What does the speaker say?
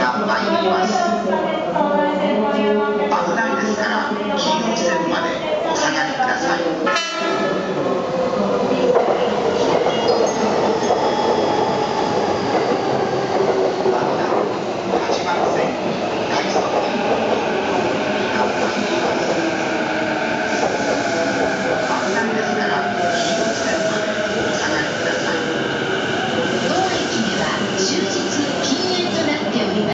が舞います危ないですから金運線までお下がりください。